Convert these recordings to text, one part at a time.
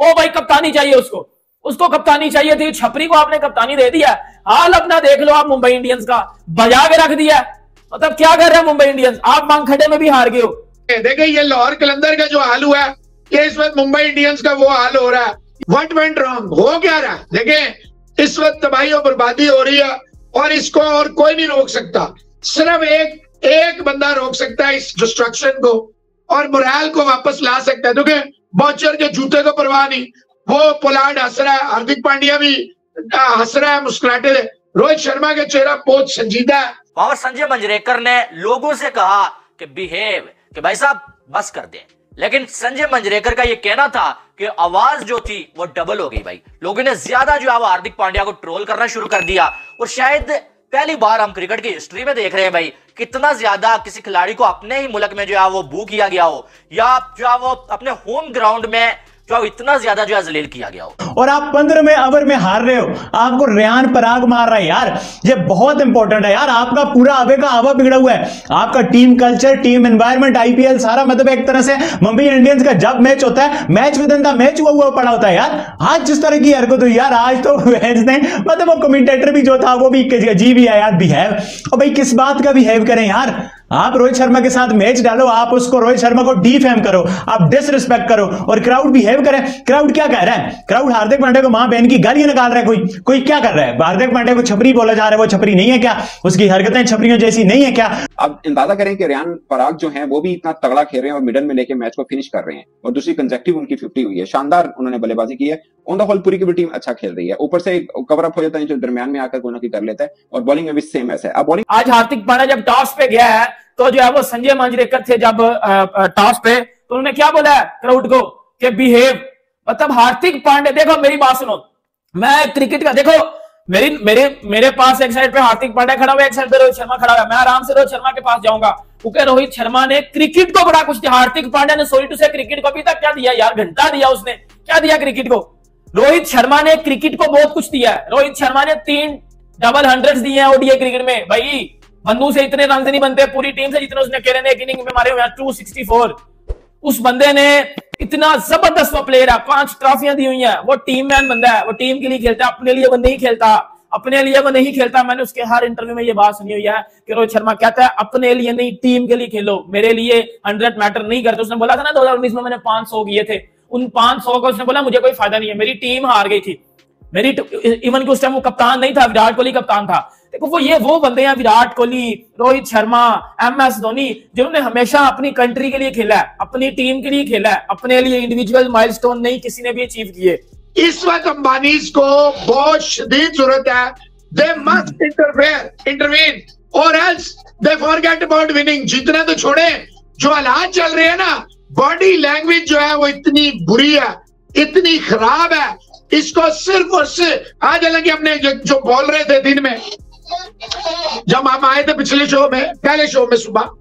वो भाई कप्तानी चाहिए उसको। उसको कप्तानी चाहिए थी, छपरी को आपने कप्तानी दे दिया हाल अपना देख लो आप मुंबई इंडियंस का। बजा के रख दिया मतलब क्या कर रहे हैं मुंबई इंडियंस? आप मांगखड़े में भी हार गए हो। देखे, ये लाहौर कलंदर का जो हाल हुआ कि इस वक्त मुंबई इंडियंस का वो हाल हो रहा है। वट वेंट रॉन्ग हो क्या रहा है? देखे, इस वक्त तबाही और बर्बादी हो रही है, और इसको और कोई नहीं रोक सकता। सिर्फ़ एक एक बंदा रोक सकता है इस डिस्ट्रक्शन को, और मुराल को वापस ला सकता है। क्योंकि बॉचर के जूते को परवाह नहीं। वो पोलार्ड हंस रहा है, हार्दिक पांड्या भी हंस रहा है, मुस्कुराते रोहित शर्मा का चेहरा बहुत संजीदा है। और संजय मंजरेकर ने लोगों से कहा कि बिहेव कि भाई साहब, बस कर दे। लेकिन संजय मंजरेकर का ये कहना था कि आवाज़ जो थी, वो डबल हो गई भाई। लोगों ने ज़्यादा जो है वो हार्दिक पांड्या को ट्रोल करना शुरू कर दिया। और शायद पहली बार हम क्रिकेट की हिस्ट्री में देख रहे हैं भाई। कितना ज़्यादा किसी खिलाड़ी को अपने ही मुल्क में जो है वो बू किया गया हो, या जो है वो अपने होम ग्राउंड में जो इतना ज़्यादा जो है जलील किया गया हो। और आप पंद्रह में ओवर में हार रहे हो। आपको रेहान पराग मार रहा है यार। ये बहुत इंपॉर्टेंट है यार। आपका पूरा अवे का हवा बिगड़ा हुआ है। आपका team culture team environment IPL सारा मतलब एक तरह से मुंबई इंडियंस का जब मैच होता है मैच विद द मैच हुआ हुआ पड़ा होता है यार। आज जिस तरह की हरकत हुई यार, आज तो मतलब वो कमेंटेटर भी जो था, वो भी जी है यार बिहेव और भाई, किस बात का बिहेव करें यार? आप रोहित शर्मा के साथ मैच डालो, आप उसको रोहित शर्मा को डीफेम करो, आप डिसरिस्पेक्ट करो और क्राउड बिहेव करें। क्राउड क्या कह रहा है? क्राउड हार्दिक पांडे को माँ बहन की गालियाँ निकाल रहा है कोई। कोई क्या कर रहा है? हार्दिक पांडे को छपरी बोला जा रहा है, वो छपरी नहीं है क्या? उसकी हरकतें छपरियों जैसी नहीं है क्या? अब अंदाज़ा करें कि रियान पराग जो है, वो भी इतना तगड़ा खेल रहे हैं और मिडल में लेके मैच को फिनिश कर रहे हैं। और दूसरी कंजेक्टिव उनकी फिफ्टी हुई है। शानदार उन्होंने बल्लेबाजी की है। ऑन द होल पूरी की पूरी टीम अच्छा खेल रही है। ऊपर से कवर अप हो जाता है, जो दरमियान में आकर कोई कर लेता है, और बॉलिंग में भी सेम ऐसा है। अब बॉलिंग आज हार्दिक पांड्या जब टॉस पे गया है तो जो है वो संजय मांजरेकर थे जब टॉस पे तो उन्होंने क्या बोला है क्राउड को? कि बिहेव मतलब हार्दिक पांडे देखो मेरी बात सुनो। मैं क्रिकेट का, देखो, मेरी, मेरे मेरे पास एक साइड पे हार्दिक पांड्या खड़ा हुआ, एक साइड पे रोहित शर्मा खड़ा हुआ। मैं आराम से रोहित शर्मा के पास जाऊँगा। क्योंकि रोहित शर्मा ने क्रिकेट को बड़ा कुछ दिया। हार्दिक पांड्या ने सॉरी टू से क्रिकेट को अभी तक क्या दिया यार? घंटा दिया उसने। क्या दिया क्रिकेट को? रोहित शर्मा ने क्रिकेट को बहुत कुछ दिया है। रोहित शर्मा ने तीन डबल हंड्रेड दिए हैं ओडीए क्रिकेट में। भाई, बंदू से इतने रन नहीं बनते, पूरी टीम से जितने उसने खेले, एक इनिंग में मारे हुए टू सिक्सटी फोर उस बंदे ने इतना ज़बरदस्त वो प्लेयर है, पाँच ट्रॉफियाँ दी हुई हैं। वो टीम मैन बंदा है, वो टीम के लिए खेलता है, अपने लिए वो नहीं खेलता, अपने लिए वो नहीं खेलता। मैंने उसके हर इंटरव्यू में ये बात सुनी हुई है कि रोहित शर्मा कहता है, अपने लिए नहीं टीम के लिए खेलो, मेरे लिए हंड्रेड मैटर नहीं करते। उसने बोला था ना 2019 में मैंने 500 किए थे। उन 500 का उसने बोला, मुझे कोई फ़ायदा नहीं है, मेरी टीम हार गई थी। मेरी इवन के उस टाइम वो कप्तान नहीं था, विराट कोहली कप्तान था। देखो, वो ये, वो बंदे हैं, विराट कोहली, रोहित शर्मा, एम एस धोनी, जिन्होंने हमेशा अपनी कंट्री के लिए खेला है, अपनी टीम के लिए खेला है, अपने लिए इंडिविजुअल माइलस्टोन नहीं किसी ने भी अचीव किए। इस वक्त अंबानी को बहुत शदीद ज़रूरत है। दे मस्ट इंटरफेयर इंटरवीन और else they forget about winning जीतना तो छोड़े। जो हालात चल रहे हैं ना बॉडी लैंग्वेज जो है वो इतनी बुरी है इतनी खराब है इसको सिर्फ़ और सिर्फ़ आज हालाँकि हमने जो, जो बोल रहे थे दिन में जब हम आए थे पिछले शो में पहले शो में सुबह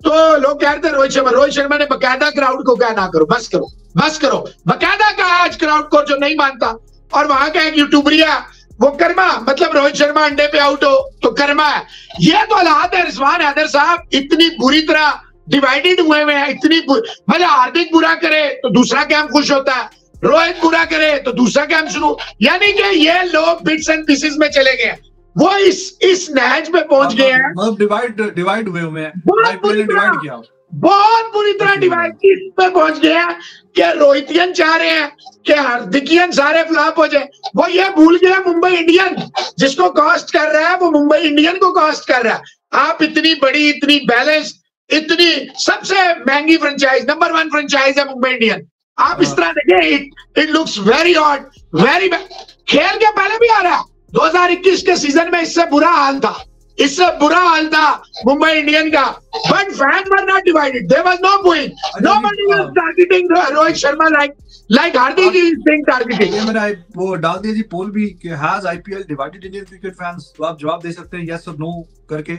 तो लोग कह रहे थे रोहित शर्मा रोहित शर्मा ने बकायदा क्राउड को क्या ना करो बस करो बस करो। बकायदा कहा आज क्राउड को जो नहीं मानता और वहाँ का एक यूट्यूबरिया वो कर्मा मतलब रोहित शर्मा अंडे पे आउट हो तो कर्मा है। ये तो हालात है रिजवान हैदर साहब इतनी बुरी तरह डिवाइडेड हुए हुए हैं इतनी भले हार्दिक बुरा करे तो दूसरा कैंप खुश होता है रोहित बुरा करे तो दूसरा कैंप शुरू। यानी कि ये लोग बिट्स एंड पीसेस में चले गए वो इस इस नहज में पहुँच गए हैं मतलब डिवाइड डिवाइड हुए हुए हैं। बहुत बुरी तरह किया। बहुत बुरी तरह डिवाइड में पहुँच गए हैं कि रोहितियन चाह रहे हैं कि हार्दिकियन सारे फ्लॉप हो जाए। वो ये भूल गया मुंबई इंडियन जिसको कॉस्ट कर रहा है वो मुंबई इंडियन को कॉस्ट कर रहा है। आप इतनी बड़ी इतनी बैलेंस इतनी सबसे महँगी फ्रेंचाइज नंबर वन फ्रेंचाइज है मुंबई इंडियन। आप इस तरह देखें it it looks very odd very खेल के पहले भी आ रहा है। 2021 के सीज़न में इससे बुरा हाल था। इससे बुरा हाल था मुंबई इंडियन का। But fan were not divided there was no point nobody was targeting Rohit Sharma like like Hardik is being targeting ये मेरा वो डाल दिया जी पोल भी कि has IPL divided Indian cricket fans तो आप जवाब दे सकते हैं यस और नो करके।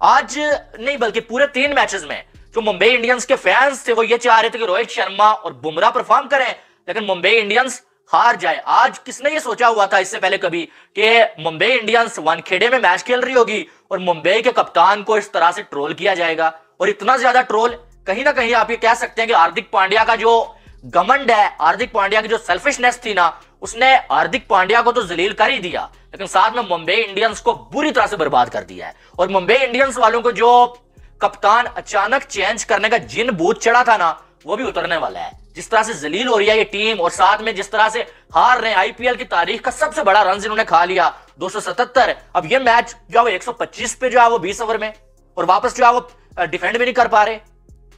आज नहीं, बल्कि पूरे तीन मैचेस में जो मुंबई इंडियंस के फैंस थे, वो ये चाह रहे थे कि रोहित शर्मा और बुमराह परफॉर्म करें, लेकिन मुंबई इंडियंस हार जाए। आज किसने ये सोचा हुआ था इससे पहले कभी कि मुंबई इंडियंस वानखेड़े में मैच खेल रही होगी और मुंबई के कप्तान को इस तरह से ट्रोल किया जाएगा? और इतना ज़्यादा ट्रोल कहीं ना कहीं आप ये कह सकते हैं कि हार्दिक पांड्या का जो गमंड है। हार्दिक पांड्या की जो सेल्फिशनेस थी ना, उसने हार्दिक पांड्या को तो जलील कर ही दिया, लेकिन साथ में मुंबई इंडियंस को बुरी तरह से बर्बाद कर दिया है। और मुंबई इंडियंस वालों को जो कप्तान अचानक चेंज करने का जिन बूथ चढ़ा था ना, वो भी उतरने वाला है। जिस तरह से जलील हो रही है ये टीम और साथ में जिस तरह से हार रहे आईपीएल की तारीख का सबसे बड़ा रन इन्होंने खा लिया 277 अब ये मैच जो है वो 125 पे जो है वो 20 ओवर में, और वापस जो है वो डिफेंड भी नहीं कर पा रहे।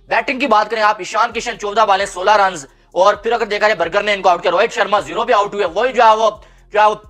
बैटिंग की बात करें, आप ईशान किशन चौदह बाले सोलह रन और फिर अगर देखा जाए बर्गर ने इनको आउट किया, रोहित शर्मा ज़ीरो पे आउट हुए, वही जो है वो, जो है वो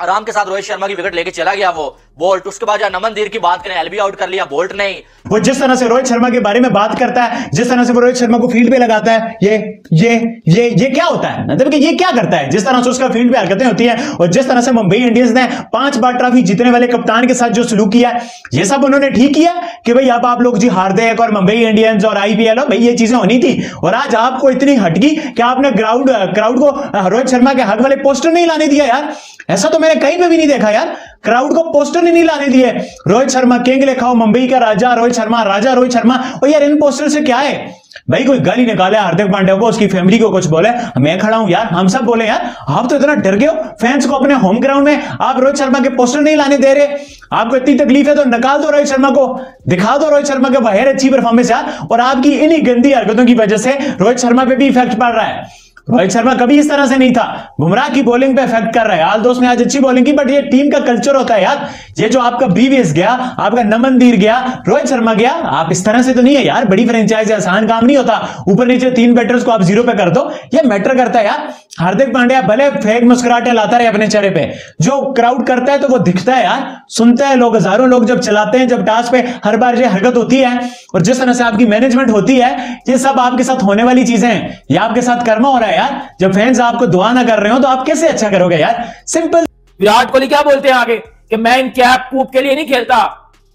आराम के साथ रोहित शर्मा की विकेट लेके चला गया वो। बोल्ट, उसके बाद नमन दीर की बात करें एलबी आउट कर लिया, बोल्ट नहीं। वो जिस तरह से रोहित शर्मा के बारे में बात करता है, जिस तरह से वो रोहित शर्मा को फ़ील्ड पे लगाता है, ये ये ये ये क्या होता है? मतलब कि ये क्या करता है? जिस तरह से उसका फ़ील्ड पे हरकतें होती है, और जिस तरह से मुंबई इंडियंस ने पाँच बार ट्रॉफी जीतने वाले कप्तान के साथ जो सलूक किया ये सब उन्होंने ठीक किया कि भाई अब आप लोग जी हार दे और मुंबई इंडियंस और आईपीएल भाई ये चीज़ें होनी थी, और आज आपको इतनी हटगी कि आपने ग्राउंड क्राउड को रोहित शर्मा के हक वाले पोस्टर नहीं लाने दिया यार। ऐसा तो मैंने कहीं पे भी नहीं देखा यार। क्राउड को पोस्टर नहीं लाने दिए। रोहित शर्मा, किंग लिखा हो मुंबई का राजा रोहित शर्मा, राजा रोहित शर्मा। और यार इन पोस्टर से क्या है? भाई, कोई गाली निकाले, हार्दिक पांड्या को, उसकी फैमिली को कुछ बोले। मैं खड़ा हूँ, यार, हम सब बोले, यार। आप तो इतना डर गए हो फैंस को अपने होम ग्राउंड में। आप रोहित शर्मा के पोस्टर नहीं लाने दे रहे। आपको इतनी तकलीफ़ है तो निकाल दो रोहित शर्मा को। दिखा दो रोहित शर्मा के बाहर अच्छी परफॉर्मेंस यार। और आपकी इन्हीं गंदी हरकतों की वजह से रोहित शर्मा पे भी इफ़ेक्ट पड़ रहा है। रोहित शर्मा कभी इस तरह से नहीं था। बुमराह की बॉलिंग पे इफ़ेक्ट कर रहा है। हाल दोस्त ने आज अच्छी बॉलिंग की बट ये टीम का कल्चर होता है यार। ये जो आपका बीवीएस गया, आपका नमन दीर गया, रोहित शर्मा गया, आप इस तरह से तो नहीं है यार। बड़ी फ्रेंचाइज आसान काम नहीं होता। ऊपर नीचे तीन बैटर्स को आप ज़ीरो पे कर दो। ये मैटर करता है यार। हार्दिक पांड्या भले फेक मुस्कुराटे लाता रहे अपने चेहरे पे। जो क्राउड करता है तो वो दिखता है यार। सुनता है लोग, हज़ारों लोग जब चलाते हैं, जब टास्क पे हर बार ये हरकत होती है और जिस तरह से आपकी मैनेजमेंट होती है, ये सब आपके साथ होने वाली चीज़ें हैं। ये आपके साथ कर्मा हो रहा है। यार? जब फैंस आपको दुआ ना कर रहे हो तो आप कैसे अच्छा करोगे यार? सिंपल विराट कोहली क्या बोलते हैं आगे? कि मैं इन कैप कूप के लिए नहीं खेलता।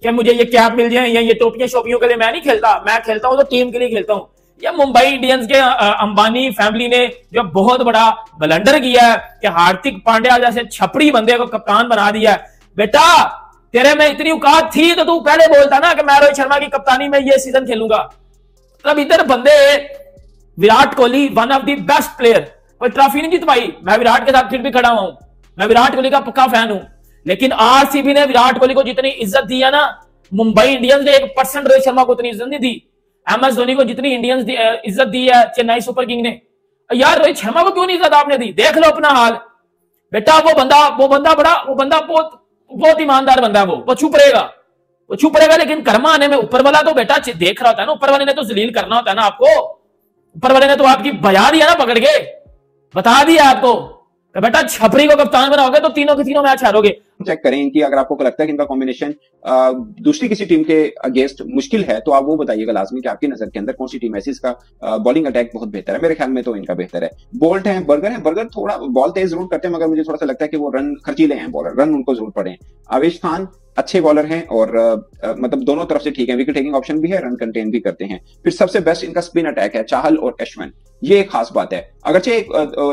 कि मुझे ये कैप मिल जाए, या ये टोपियाँ शोपियों के लिए मैं नहीं खेलता। मैं खेलता हूँ तो टीम के लिए खेलता हूँ। ये मुंबई इंडियंस के अंबानी फैमिली ने जो बहुत बड़ा बलंडर किया है कि हार्दिक पांड्या जैसे छपड़ी बंदे को कप्तान बना दिया है। बेटा, तेरे में इतनी औकात थी तो तू पहले बोलता ना कि मैं रोहित शर्मा की कप्तानी में ये सीज़न खेलूँगा। तब इधर बंदे Virat Kohli one of the best player कोई ट्रॉफी नहीं जीत पाई मैं विराट के साथ फिर भी खड़ा हुआ हूँ। मैं विराट कोहली का पक्का फ़ैन हूँ। लेकिन आरसीबी ने विराट कोहली को जितनी इज़्ज़त दी है ना, मुंबई इंडियंस ने एक परसेंट रोहित शर्मा को उतनी इज़्ज़त नहीं दी। एम एस धोनी को जितनी इंडियंस इज़्ज़त दी है, चेन्नई सुपर किंग ने। यार रोहित शर्मा को क्यों नहीं इज़्ज़त आपने दी? देख लो अपना हाल। बेटा, वो बंदा वो बंदा बड़ा, वो बंदा बहुत बहुत ईमानदार बंदा है वो। वो छुप रहेगा। वो छुप रहेगा, लेकिन कर्मा आने में ऊपर वाला तो बेटा देख रहा होता है ना, ऊपर वाले ने तो जलील करना होता है ना आपको। ऊपर वाले ने तो आपकी बजा दिया ना पकड़ के। बता दिया आपको। बेटा छपरी को कप्तान बनाओगे तो तीनों के तीनों मैच हारोगे। चेक करें इनकी अगर आपको लगता है कि इनका कॉम्बिनेशन दूसरी किसी टीम के अगेंस्ट मुश्किल है तो आप वो बताइएगा लाजमी कि आपकी नज़र के अंदर कौन सी टीम ऐसी इसका बॉलिंग अटैक बहुत बेहतर है मेरे ख्याल में तो इनका बेहतर है। बोल्ट है बर्गर है बर्गर थोड़ा बॉल तेज ज़रूर करते हैं मगर मुझे थोड़ा सा लगता है कि वो रन खर्चीले हैं बॉलर रन उनको ज़रूर पड़े। आवेश खान अच्छे बॉलर हैं और आ, मतलब दोनों तरफ़ से ठीक है विकेट टेकिंग ऑप्शन भी है रन कंटेन भी करते हैं। फिर सबसे बेस्ट इनका स्पिन अटैक है चाहल और अश्विन ये एक खास बात है। अगरचे एक,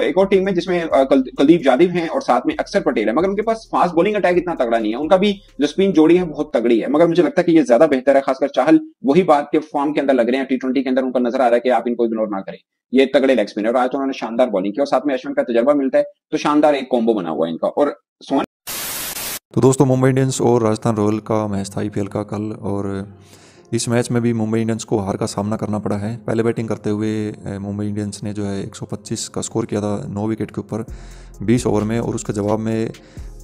एक और टीम में जिसमें कुलदीप जादिव हैं और साथ में अक्सर पटेल है मगर उनके पास फास्ट बॉलिंग अटैक इतना तगड़ा नहीं है। उनका भी जो स्पिन जोड़ी है, बहुत तगड़ी है। मगर मुझे लगता है कि ये ज़्यादा बेहतर है, खासकर चाहल वही बात के फॉर्म के अंदर लग रहे हैं टी ट्वेंटी के अंदर उनका नज़र आ रहा है कि आप इनको इग्नोर ना करें। ये तगड़े लेग स्पिनर और आज उन्होंने शानदार बॉलिंग की और साथ में अश्विन का तजर्बा मिलता है तो शानदार एक कॉम्बो बना हुआ है इनका। और सोन तो दोस्तों, मुंबई इंडियंस और राजस्थान रॉयल का मैच था आईपीएल का कल और इस मैच में भी मुंबई इंडियंस को हार का सामना करना पड़ा है। पहले बैटिंग करते हुए मुंबई इंडियंस ने जो है 125 का स्कोर किया था नौ विकेट के ऊपर 20 ओवर में और उसके जवाब में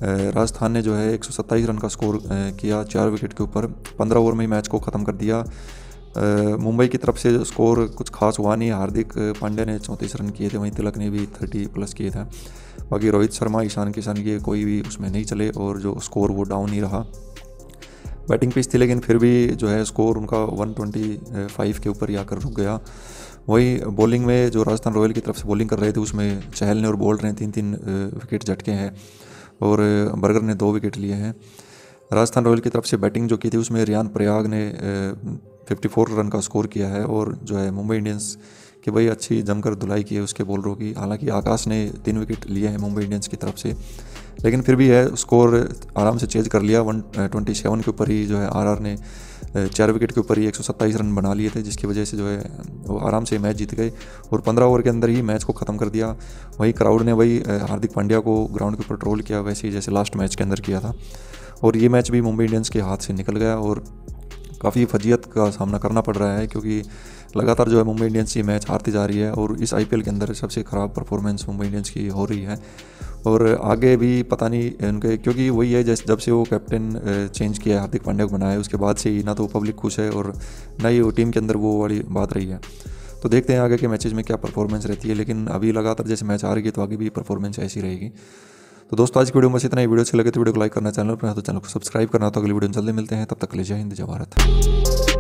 राजस्थान ने जो है एक सौ सत्ताईस रन का स्कोर किया, चार विकेट के ऊपर। 15 ओवर में ही मैच को ख़त्म कर दिया। मुंबई की तरफ़ से स्कोर कुछ खास हुआ नहीं, हार्दिक पांड्या ने चौंतीस रन किए थे, वहीं तिलक ने भी थर्टी प्लस किए थे। बाकी रोहित शर्मा, ईशान किशन ये कोई भी उसमें नहीं चले और जो स्कोर वो डाउन ही रहा। बैटिंग पिच थी, लेकिन फिर भी जो है स्कोर उनका 125 के ऊपर ही आकर रुक गया। वही बॉलिंग में जो राजस्थान रॉयल की तरफ़ से बॉलिंग कर रहे थे, उसमें चहल ने और बोल्ट ने तीन तीन विकेट झटके हैं। और बर्गर ने दो विकेट लिए हैं। राजस्थान रॉयल की तरफ़ से बैटिंग जो की थी, उसमें रियान प्रयाग ने 54 रन का स्कोर किया है और जो है मुंबई इंडियंस कि भाई अच्छी जमकर धुलाई की है उसके बॉलरों की। हालाँकि आकाश ने तीन विकेट लिए हैं मुंबई इंडियंस की तरफ़ से। लेकिन फिर भी है स्कोर आराम से चेंज कर लिया। वन ट्वेंटी सेवन के ऊपर ही जो है आर ने चार विकेट के ऊपर ही एक सौ सत्ताईस रन बना लिए थे, जिसकी वजह से जो है, वो आराम से मैच जीत गए। और पंद्रह ओवर के अंदर ही मैच को ख़त्म कर दिया। वही क्राउड ने, वही हार्दिक पांड्या को ग्राउंड के ऊपर ट्रोल किया, वैसे ही जैसे लास्ट मैच के अंदर किया था। और ये मैच भी मुंबई इंडियंस के हाथ से निकल गया। और काफ़ी फजीयत का सामना करना पड़ रहा है, क्योंकि लगातार जो है मुंबई इंडियंस की मैच हारती जा रही है और इस आईपीएल के अंदर सबसे ख़राब परफॉर्मेंस मुंबई इंडियंस की हो रही है। और आगे भी पता नहीं उनके, क्योंकि वही है, जैसे जब से वो कैप्टन चेंज किया है हार्दिक पांड्या को बनाया, उसके बाद से ही ना तो पब्लिक खुश है और ना ही वो टीम के अंदर वो वाली बात रही है। तो देखते हैं आगे के मैचेज में क्या परफॉर्मेंस रहती है, लेकिन अभी लगातार जैसे मैच आ रही है तो आगे भी परफॉर्मेंस ऐसी रहेगी। तो दोस्तों, आज की वीडियो में इतना ही। वीडियो अच्छी लगे तो वीडियो को लाइक करना, चैनल पर तो चैनल को सब्सक्राइब करना। तो अगली वीडियो जल्दी मिलते हैं। तब तक ले जय हिंद भारत।